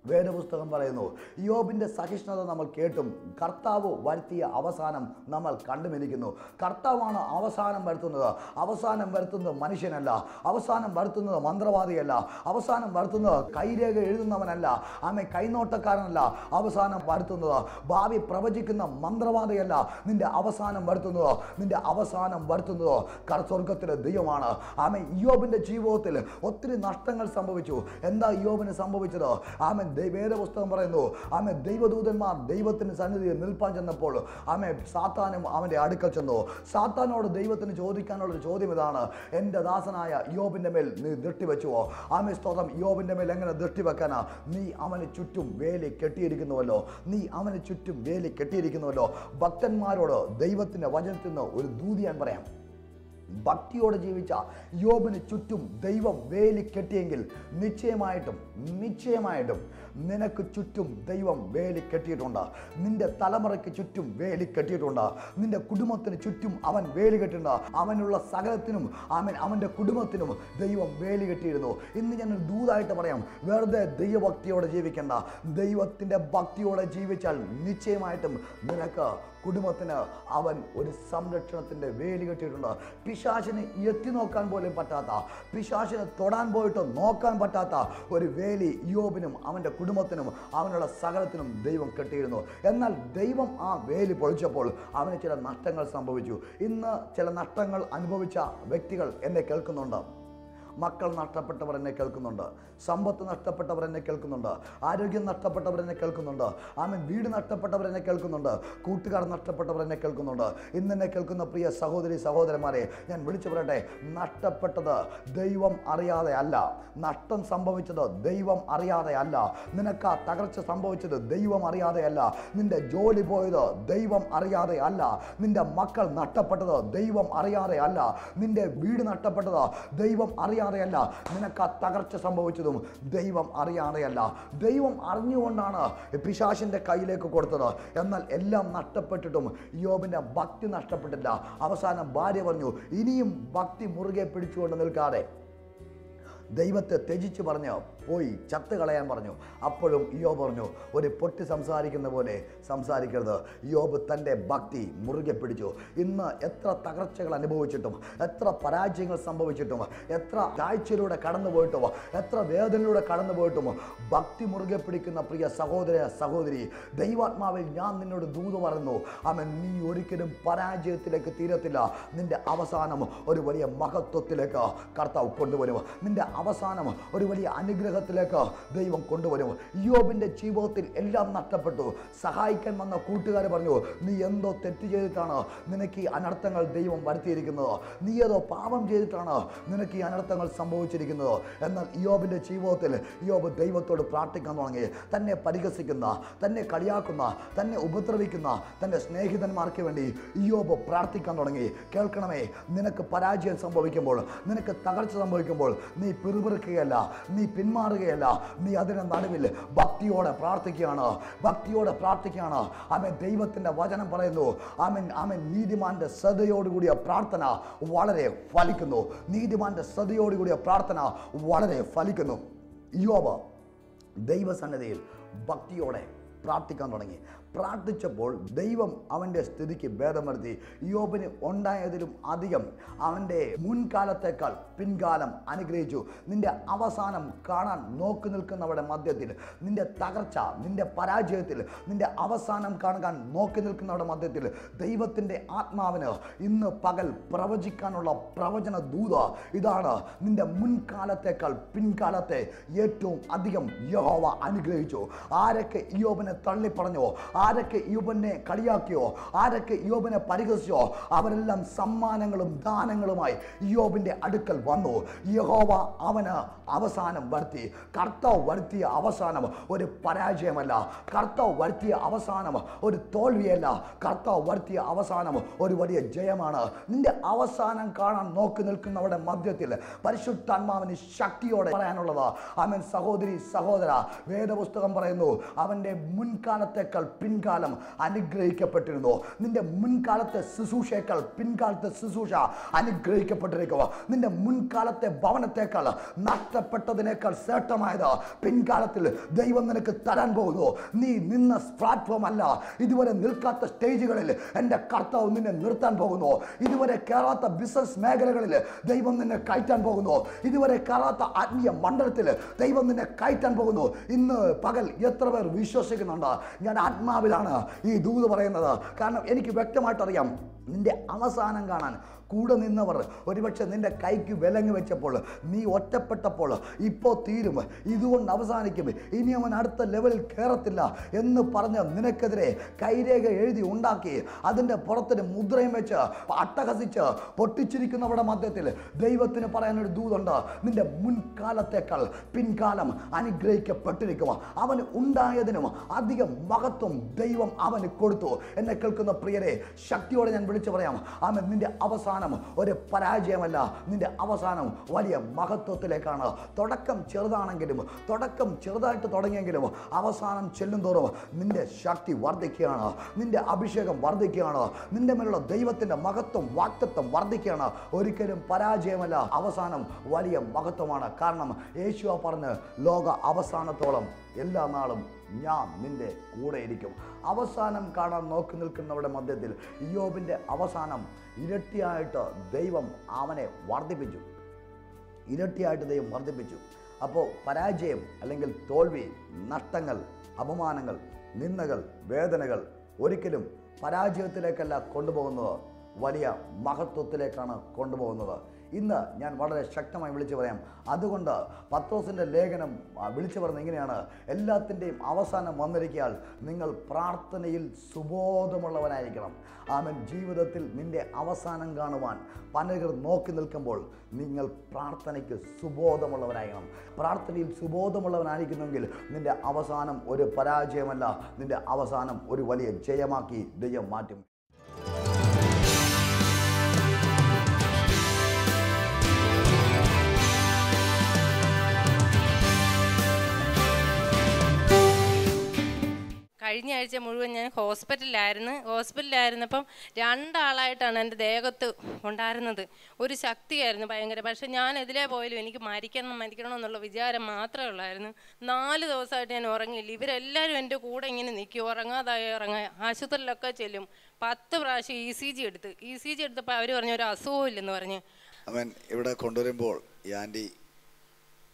വേദപുസ്തകം പറയുന്നു യോബിന്റെ സഹിഷ്ണുത നമ്മൾ കേട്ടും കർത്താവ് വരുത്തിയ അവസാനം നമ്മൾ കണ്ടുമിരിക്കുന്നു. കർത്താവാണ് അവസാനം വരുത്തുന്നത്. അവസാനം വരുത്തുന്നത് മനുഷ്യനല്ല. അവസാനം വരുത്തുന്നത് മന്ത്രവാദിയല്ല. അവസാനം വരുത്തുന്നത് കൈരേഖ എഴുതുന്നവനല്ല. ആമെ കൈനോട്ടക്കാരനല്ല. അവസാനം വരുത്തുന്നത് ഭാവി പ്രവചിക്കുന്ന മന്ത്രവാദിയല്ല. നിന്റെ അവസാനം വരുത്തുന്നത് നിന്റെ അവസാനം വരുത്തുന്നത് കർസ്വർഗത്തിലെ ദൈവമാണ്. ആമെ യോബിന്റെ ജീവിതത്തിൽ ഒത്തിരി നഷ്ടങ്ങൾ സംഭവിച്ചു. എന്താ യോബിന് സംഭവിച്ചത്? ആമൻ ദൈ- വേദപുസ്തകം പറയുന്നു ആമേ ദൈവദൂതന്മാർ ദൈവത്തിന് സന്നിധിയിൽ നിൽപ്പാൻ ചെന്നപ്പോൾ ആമെ സാത്താനും അവന്റെ അടുക്കൽ ചെന്നു. സാത്താനോട് ദൈവത്തിന് ചോദിക്കാനുള്ളൊരു ചോദ്യം ഇതാണ്. എന്റെ ദാസനായ യോബിന്റെ മേൽ നീ ദൃഷ്ടി വെച്ചുവോ? ആമേ സ്തോത്രം. യോബിന്റെ മേൽ എങ്ങനെ ദൃഷ്ടി വെക്കാനാ? നീ അവന് ചുറ്റും വേലി കെട്ടിയിരിക്കുന്നുവല്ലോ. നീ അവന് ചുറ്റും വേലി കെട്ടിയിരിക്കുന്നുവല്ലോ. ഭക്തന്മാരോട് ദൈവത്തിന്റെ വചനത്തിൽ നിന്ന് ഒരു ദൂതി ഞാൻ പറയാം. ഭക്തിയോടെ ജീവിച്ച യോബിന് ചുറ്റും ദൈവം വേലി കെട്ടിയെങ്കിൽ നിശ്ചയമായിട്ടും നിശ്ചയമായിട്ടും നിനക്ക് ചുറ്റും ദൈവം വേലി കെട്ടിയിട്ടുണ്ട്. നിന്റെ തലമുറയ്ക്ക് ചുറ്റും വേലി കെട്ടിയിട്ടുണ്ട്. നിന്റെ കുടുംബത്തിന് ചുറ്റും അവൻ വേലി കെട്ടിയിട്ടുണ്ട്. അവനുള്ള സകലത്തിനും അവൻ അവന്റെ കുടുംബത്തിനും ദൈവം വേലി കെട്ടിയിരുന്നു. ഇന്ന് ഞാൻ ഒരു ദൂതായിട്ട് പറയാം. വെറുതെ ദൈവഭക്തിയോടെ ജീവിക്കേണ്ട. ദൈവത്തിന്റെ ഭക്തിയോടെ ജീവിച്ചാൽ നിശ്ചയമായിട്ടും നിനക്ക് കുടുംബത്തിന് അവൻ ഒരു സംരക്ഷണത്തിന്റെ വേലി കെട്ടിയിട്ടുണ്ട്. പിശാചിന് എത്തി നോക്കാൻ പോലും പറ്റാത്ത പിശാചിനെ തൊടാൻ പോയിട്ട് നോക്കാൻ പറ്റാത്ത ഒരു വേലി യോബിനും അവന്റെ കുടുംബത്തിനും അവനുള്ള സകലത്തിനും ദൈവം കെട്ടിയിരുന്നു. എന്നാൽ ദൈവം ആ വേലി പൊളിച്ചപ്പോൾ അവന് ചില നഷ്ടങ്ങൾ സംഭവിച്ചു. ഇന്ന് ചില നഷ്ടങ്ങൾ അനുഭവിച്ച വ്യക്തികൾ എന്നെ കേൾക്കുന്നുണ്ട്. മക്കൾ നഷ്ടപ്പെട്ടവർ എന്നെ കേൾക്കുന്നുണ്ട്. സമ്പത്ത് നഷ്ടപ്പെട്ടവർ എന്നെ കേൾക്കുന്നുണ്ട്. ആരോഗ്യം നഷ്ടപ്പെട്ടവർ എന്നെ കേൾക്കുന്നുണ്ട്. ആമൻ വീട് നഷ്ടപ്പെട്ടവർ എന്നെ കേൾക്കുന്നുണ്ട്. കൂട്ടുകാർ നഷ്ടപ്പെട്ടവർ എന്നെ കേൾക്കുന്നുണ്ട്. ഇന്ന് എന്നെ കേൾക്കുന്ന പ്രിയ സഹോദരി സഹോദരന്മാരെ ഞാൻ വിളിച്ചു പറയട്ടെ. നഷ്ടപ്പെട്ടത് ദൈവം അറിയാതെ അല്ല. നഷ്ടം സംഭവിച്ചത് ദൈവം അറിയാതെ അല്ല. നിനക്ക് ആ തകർച്ച സംഭവിച്ചത് ദൈവം അറിയാതെ അല്ല. നിന്റെ ജോലി പോയത് ദൈവം അറിയാതെ അല്ല. നിന്റെ മക്കൾ നഷ്ടപ്പെട്ടത് ദൈവം അറിയാതെ അല്ല. നിന്റെ വീട് നഷ്ടപ്പെട്ടത് ദൈവം അറിയാതെയല്ല നിനക്ക് ആ തകർച്ച സംഭവിച്ചതും ദൈവം അറിയാതെയല്ല. ദൈവം അറിഞ്ഞുകൊണ്ടാണ് പിശാശിന്റെ കയ്യിലേക്ക് കൊടുത്തത്. എന്നാൽ എല്ലാം നഷ്ടപ്പെട്ടിട്ടും യോബിന്റെ ഭക്തി നഷ്ടപ്പെട്ടില്ല. അവസാനം ഭാര്യ പറഞ്ഞു ഇനിയും ഭക്തി മുറുകെ പിടിച്ചുകൊണ്ട് നിൽക്കാതെ. ദൈവത്തെ ത്യജിച്ച് പറഞ്ഞ് പോയി ചത്ത് കളയാൻ പറഞ്ഞു. അപ്പോഴും യോബ് പറഞ്ഞു ഒരു പൊട്ടി സംസാരിക്കുന്ന പോലെ സംസാരിക്കരുത്. യോബ് തന്റെ ഭക്തി മുറുകെ പിടിച്ചു. ഇന്ന് എത്ര തകർച്ചകൾ അനുഭവിച്ചിട്ടും എത്ര പരാജയങ്ങൾ സംഭവിച്ചിട്ടും എത്ര താഴ്ചയിലൂടെ കടന്നു പോയിട്ടും എത്ര വേദനയിലൂടെ കടന്നു പോയിട്ടും ഭക്തി മുറുകെ പിടിക്കുന്ന പ്രിയ സഹോദര സഹോദരി ദൈവാത്മാവിൽ ഞാൻ നിന്നോട് ദൂത് പറയുന്നു. അവൻ നീ ഒരിക്കലും പരാജയത്തിലേക്ക് തീരത്തില്ല. നിന്റെ അവസാനം ഒരു വലിയ മഹത്വത്തിലേക്ക് കർത്താവ് കൊണ്ടുവരും. നിന്റെ അവസാനം ഒരു വലിയ അനുഗ്രഹത്തിലേക്ക് ദൈവം കൊണ്ടുവരും യോബിന്റെ ജീവിതത്തിൽ എല്ലാം നഷ്ടപ്പെട്ടു. സഹായിക്കാൻ വന്ന കൂട്ടുകാർ പറഞ്ഞു നീ എന്തോ തെറ്റ് ചെയ്തിട്ടാണ് നിനക്ക് ഈ അനർത്ഥങ്ങൾ ദൈവം വരുത്തിയിരിക്കുന്നത്? നീ ഏതോ പാപം ചെയ്തിട്ടാണ് നിനക്ക് ഈ അനർത്ഥങ്ങൾ സംഭവിച്ചിരിക്കുന്നത്? എന്നാൽ യോബിന്റെ ജീവിതത്തിൽ യോബ് ദൈവത്തോട് പ്രാർത്ഥിക്കാൻ തുടങ്ങി. തന്നെ പരിഹസിക്കുന്ന തന്നെ കളിയാക്കുന്ന തന്നെ ഉപദ്രവിക്കുന്ന തന്റെ സ്നേഹിതന്മാർക്ക് വേണ്ടി യോബ് പ്രാർത്ഥിക്കാൻ തുടങ്ങി. കേൾക്കണമേ നിനക്ക് പരാജയം സംഭവിക്കുമ്പോൾ നിനക്ക് തകർച്ച സംഭവിക്കുമ്പോൾ നീ പിറുപിറുക്കുകയല്ല നീ പിന്മാറുകയല്ല നീ അതിന് നടുവിൽ ഭക്തിയോടെ പ്രാർത്ഥിക്കുകയാണ്. ഭക്തിയോടെ പ്രാർത്ഥിക്കുകയാണ്. ആമൻ. ദൈവത്തിന്റെ വചനം പറയുന്നു. ആമൻ. ആമൻ. നീതിമാന്റെ ശ്രദ്ധയോടുകൂടിയ പ്രാർത്ഥന വളരെ ഫലിക്കുന്നു. നീതിമാന്റെ ശ്രദ്ധയോടുകൂടിയ പ്രാർത്ഥന വളരെ ഫലിക്കുന്നു. യോബ ദൈവസന്നദ്ധയിൽ ഭക്തിയോടെ പ്രാർത്ഥിക്കാൻ തുടങ്ങി. പ്രാർത്ഥിച്ചപ്പോൾ ദൈവം അവന്റെ സ്ഥിതിക്ക് ഭേദം വരുത്തി യോബിന് ഉണ്ടായതിലും അധികം അവന്റെ മുൻകാലത്തേക്കാൾ പിൻകാലം അനുഗ്രഹിച്ചു. നിന്റെ അവസാനം കാണാൻ നോക്കി നിൽക്കുന്നവരുടെ മധ്യത്തിൽ നിന്റെ തകർച്ച നിന്റെ പരാജയത്തിൽ നിന്റെ അവസാനം കാണാൻ നോക്കി നിൽക്കുന്നവരുടെ മധ്യത്തിൽ ദൈവത്തിന്റെ ആത്മാവിന് ഇന്ന് പകൽ പ്രവചിക്കാനുള്ള പ്രവചന ദൂത ഇതാണ്. നിന്റെ മുൻകാലത്തേക്കാൾ പിൻകാലത്തെ ഏറ്റവും അധികം യഹോവ അനുഗ്രഹിച്ചു. ആരൊക്കെ യോബിനെ തള്ളിപ്പറഞ്ഞോ ആരൊക്കെ യോബനെ കളിയാക്കിയോ ആരൊക്കെ യോബനെ പരിഹസിച്ചോ അവരെല്ലാം സമ്മാനങ്ങളും ദാനങ്ങളുമായി യോബിന്റെ അടുക്കൽ വന്നു. യഹോവ അവന് അവസാനം വരുത്തി. കർത്താവ് വരുത്തിയ അവസാനം ഒരു പരാജയമല്ല. കർത്താവ് വരുത്തിയ അവസാനം ഒരു തോൽവിയല്ല. കർത്താവ് വരുത്തിയ അവസാനം ഒരു വലിയ ജയമാണ്. നിന്റെ അവസാനം കാണാൻ നോക്കി നിൽക്കുന്നവരുടെ മധ്യത്തിൽ പരിശുദ്ധാത്മാവിന് ശക്തിയോടെ പറയാനുള്ളത്. അവൻ സഹോദരി സഹോദര വേദപുസ്തകം പറയുന്നു അവന്റെ മുൻകാലത്തേക്കാൾ പിൻകാലം അനുഗ്രഹിക്കപ്പെട്ടിരുന്നു. നിന്റെ മുൻകാലത്തെ ശുശ്രൂഷയേക്കാൾ പിൻകാലത്തെ ശുശ്രൂഷ അനുഗ്രഹിക്കപ്പെട്ടിരിക്കുക നിന്റെ മുൻകാലത്തെ ഭവനത്തേക്കാൾ നഷ്ടപ്പെട്ടതിനേക്കാൾ ശ്രേഷ്ഠമായത് പിൻകാലത്തിൽ ദൈവം നിനക്ക് തരാൻ പോകുന്നു. നീ നിന്ന പ്ലാറ്റ്ഫോം അല്ല. ഇതുവരെ നിൽക്കാത്ത സ്റ്റേജുകളിൽ എന്റെ കർത്താവ് നിന്നെ നിർത്താൻ പോകുന്നു. ഇതുവരെ കയറാത്ത ബിസിനസ് മേഖലകളിൽ ദൈവം നിന്നെ കയറ്റാൻ പോകുന്നു. ഇതുവരെ കയറാത്ത ആത്മീയ മണ്ഡലത്തിൽ ദൈവം നിന്നെ കയറ്റാൻ പോകുന്നു. ഇന്ന് പകൽ എത്ര പേർ വിശ്വസിക്കുന്നുണ്ട്? ഞാൻ ആത്മാവിലാണ് ഈ ദൂത് പറയുന്നത്. കാരണം എനിക്ക് വ്യക്തമായിട്ട് അറിയാം നിന്റെ അവസാനം കാണാൻ കൂടെ നിന്നവർ ഒരുപക്ഷെ നിന്റെ കൈക്ക് വിലങ്ങ് വെച്ചപ്പോൾ നീ ഒറ്റപ്പെട്ടപ്പോൾ ഇപ്പോൾ തീരും. ഇതുകൊണ്ട് അവസാനിക്കും. ഇനി അവൻ അടുത്ത ലെവലിൽ കയറത്തില്ല എന്ന് പറഞ്ഞ് നിനക്കെതിരെ കൈരേഖ എഴുതി ഉണ്ടാക്കി അതിന്റെ പുറത്തിന് മുദ്രയും വെച്ച് അട്ടഹസിച്ച് പൊട്ടിച്ചിരിക്കുന്നവരുടെ മധ്യത്തിൽ ദൈവത്തിന് പറയാനൊരു ദൂതുണ്ട്. നിന്റെ മുൻകാലത്തേക്കാൾ പിൻകാലം അനുഗ്രഹിക്കപ്പെട്ടിരിക്കുക. അവന് ഉണ്ടായതിനും അധികം മഹത്വം ദൈവം അവന് കൊടുത്തു. എന്നെ കേൾക്കുന്ന പ്രിയരെ ശക്തിയോടെ ഞാൻ വിളിച്ചു പറയാം. അവൻ നിന്റെ അവസാനം ഒരു പരാജയമല്ല. നിന്റെ അവസാനം വലിയ മഹത്വത്തിലേക്കാണ്. തുടക്കം ചെറുതാണെങ്കിലും തുടക്കം ചെറുതായിട്ട് തുടങ്ങിയെങ്കിലും അവസാനം ചെല്ലും തോറും നിന്റെ ശക്തി വർദ്ധിക്കുകയാണ്. നിന്റെ അഭിഷേകം വർദ്ധിക്കുകയാണ്. നിന്റെ മേലുള്ള ദൈവത്തിന്റെ മഹത്വം വാക്തത്വം വർദ്ധിക്കുകയാണ്. ഒരിക്കലും പരാജയമല്ല അവസാനം വലിയ മഹത്വമാണ്. കാരണം യേശുവ പറഞ്ഞ് ലോക അവസാനത്തോളം എല്ലാ നാളും ഞാൻ നിന്റെ കൂടെയിരിക്കും. അവസാനം കാണാൻ നോക്കി നിൽക്കുന്നവരുടെ മധ്യത്തിൽ ഇയോബിന്റെ അവസാനം ഇരട്ടിയായിട്ട് ദൈവം അവനെ വർദ്ധിപ്പിച്ചു. ഇരട്ടിയായിട്ട് ദൈവം വർദ്ധിപ്പിച്ചു. അപ്പോൾ പരാജയം അല്ലെങ്കിൽ തോൽവി നഷ്ടങ്ങൾ അപമാനങ്ങൾ നിന്ദകൾ വേദനകൾ ഒരിക്കലും പരാജയത്തിലേക്കല്ല കൊണ്ടുപോകുന്നത്. വലിയ മഹത്വത്തിലേക്കാണ് കൊണ്ടുപോകുന്നത്. ഇന്ന് ഞാൻ വളരെ ശക്തമായി വിളിച്ചു പറയാം. അതുകൊണ്ട് പത്രോസിന്റെ ലേഖനം വിളിച്ചു പറയുന്നത് എങ്ങനെയാണ് എല്ലാത്തിന്റെയും അവസാനം വന്നിരിക്കാൻ നിങ്ങൾ പ്രാർത്ഥനയിൽ സുബോധമുള്ളവനായിരിക്കണം. ആമൻ. ജീവിതത്തിൽ നിന്റെ അവസാനം കാണുവാൻ പലകർ നോക്കി നിൽക്കുമ്പോൾ നിങ്ങൾ പ്രാർത്ഥനയ്ക്ക് സുബോധമുള്ളവനായിരിക്കണം. പ്രാർത്ഥനയിൽ സുബോധമുള്ളവനായിരിക്കുന്നെങ്കിൽ നിന്റെ അവസാനം ഒരു പരാജയമല്ല നിന്റെ അവസാനം ഒരു വലിയ ജയമാക്കി ദൈവം മാറ്റും. കഴിഞ്ഞ ആഴ്ച മുഴുവൻ ഞാൻ ഹോസ്പിറ്റലിലായിരുന്നു. ഹോസ്പിറ്റലിലായിരുന്നപ്പം രണ്ടാളായിട്ടാണ് എന്റെ ദേഹത്ത് ഉണ്ടായിരുന്നത്. ഒരു ശക്തിയായിരുന്നു ഭയങ്കര. പക്ഷെ ഞാൻ എതിലേ പോയാലും എനിക്ക് മരിക്കണം മരിക്കണം എന്നുള്ള വിചാരം മാത്രമേ ഉള്ളായിരുന്നു. നാല് ദിവസമായിട്ട് ഞാൻ ഉറങ്ങിയില്ല. ഇവരെല്ലാവരും എന്റെ കൂടെ ഇങ്ങനെ നിൽക്കും. ഉറങ്ങാതായി ഉറങ്ങാ ആശുപത്രിയിലൊക്കെ ചെല്ലും. പത്ത് പ്രാവശ്യം ഇ സി ജി എടുത്ത്. ഇ സി ജി എടുത്തപ്പോൾ അവർ പറഞ്ഞു ഒരു അസുഖവും ഇല്ലെന്ന് പറഞ്ഞ്. അവൻ ഇവിടെ കൊണ്ടുവരുമ്പോൾ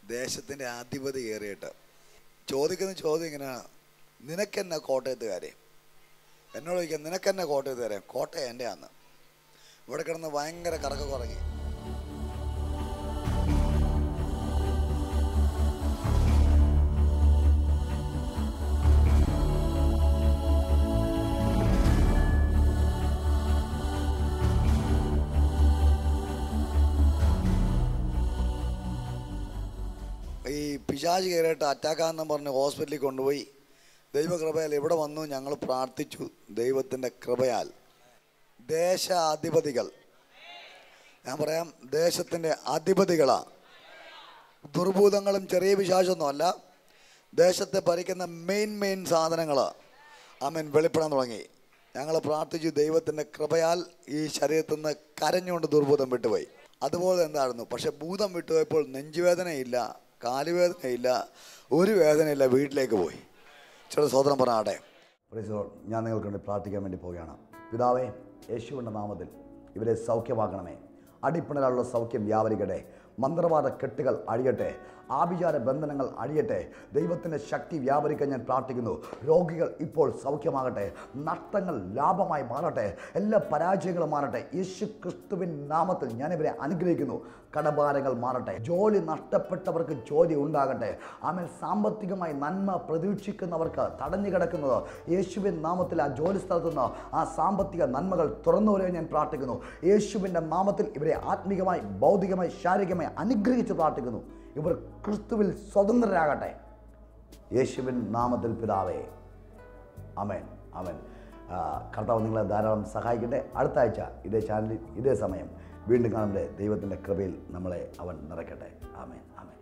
ദേശത്തിന്റെ ആധിപതി കയറിയിട്ട് ചോദിക്കുന്ന ചോദ്യം ഇങ്ങനെ നിനക്കെന്നെ കോട്ടയത്തുകാരെ? എന്നോട് ചോദിക്കാം നിനക്കെന്നെ കോട്ടയത്തുകാരെ? കോട്ടയം എന്റെ ആണ് ഇവിടെ കിടന്ന് ഭയങ്കര കറക്ക കുറങ്ങി ഈ പിശാജ് കയറിയിട്ട് അറ്റാക്കാന്നും പറഞ്ഞ് ഹോസ്പിറ്റലിൽ കൊണ്ടുപോയി. ദൈവകൃപയാൽ ഇവിടെ വന്നു? ഞങ്ങൾ പ്രാർത്ഥിച്ചു ദൈവത്തിന്റെ കൃപയാൽ. ദേശാധിപതികൾ. ഞാൻ പറയാം ദേശത്തിന്റെ അധിപതികളാണ് ദുർഭൂതങ്ങളും ചെറിയ വിശാസമൊന്നുമല്ല ദേശത്തെ ഭരിക്കുന്ന മെയിൻ മെയിൻ സാധനങ്ങൾ അമ്മൻ വെളിപ്പെടാൻ തുടങ്ങി. ഞങ്ങൾ പ്രാർത്ഥിച്ചു ദൈവത്തിന്റെ കൃപയാൽ ഈ ശരീരത്തിൽ നിന്ന് കരഞ്ഞുകൊണ്ട് ദുർഭൂതം വിട്ടുപോയി. അതുപോലെ എന്തായിരുന്നു? പക്ഷെ ഭൂതം വിട്ടുപോയപ്പോൾ നെഞ്ചുവേദനയില്ല കാലുവേദനയില്ല ഒരു വേദനയില്ല വീട്ടിലേക്ക് പോയി. സ്വതന്ത്രം പറഞ്ഞാട്ടെ Praise ഞാൻ നിങ്ങൾക്ക് വേണ്ടി പ്രാർത്ഥിക്കാൻ വേണ്ടി പോവുകയാണ്. പിതാവേ യേശുവിന്റെ നാമത്തിൽ ഇവരെ സൗഖ്യമാക്കണമേ. അടിപ്പിണരാളുള്ള സൗഖ്യം വ്യാപരിക്കട്ടെ. മന്ത്രവാദ കെട്ടുകൾ അഴിയട്ടെ. ആഭിചാര ബന്ധനങ്ങൾ അഴിയട്ടെ ദൈവത്തിന്റെ ശക്തി വ്യാപരിക്കാൻ ഞാൻ പ്രാർത്ഥിക്കുന്നു. രോഗികൾ ഇപ്പോൾ സൗഖ്യമാകട്ടെ. നഷ്ടങ്ങൾ ലാഭമായി മാറട്ടെ. എല്ലാ പരാജയങ്ങളും മാറട്ടെ. യേശു ക്രിസ്തുവിൻ നാമത്തിൽ ഞാനിവരെ അനുഗ്രഹിക്കുന്നു. കടഭാരങ്ങൾ മാറട്ടെ. ജോലി നഷ്ടപ്പെട്ടവർക്ക് ജോലി ഉണ്ടാകട്ടെ. ആമേൽ സാമ്പത്തികമായി നന്മ പ്രതീക്ഷിക്കുന്നവർക്ക് തടഞ്ഞു കിടക്കുന്നത് യേശുവിൻ നാമത്തിൽ ആ ജോലി സ്ഥലത്തു നിന്ന് ആ സാമ്പത്തിക നന്മകൾ തുറന്നു വരെ ഞാൻ പ്രാർത്ഥിക്കുന്നു. യേശുവിന്റെ നാമത്തിൽ ഇവരെ ആത്മീകമായി ഭൗതികമായി ശാരീരികമായി അനുഗ്രഹിച്ച് പ്രാർത്ഥിക്കുന്നു. ഇവർ ക്രിസ്തുവിൽ സ്വതന്ത്രരാകട്ടെ. യേശുവിൻ നാമത്തിൽ പിതാവേ. അമേൻ അമേൻ കർത്താവ് നിങ്ങളെ ധാരാളം സഹായിക്കട്ടെ. അടുത്ത ആഴ്ച ഇതേ ചാനലിൽ ഇതേ സമയം വീണ്ടും കാണുമ്പോൾ ദൈവത്തിന്റെ കൃപയിൽ നമ്മളെ അവൻ നിറയ്ക്കട്ടെ. ആമേൻ ആമേൻ.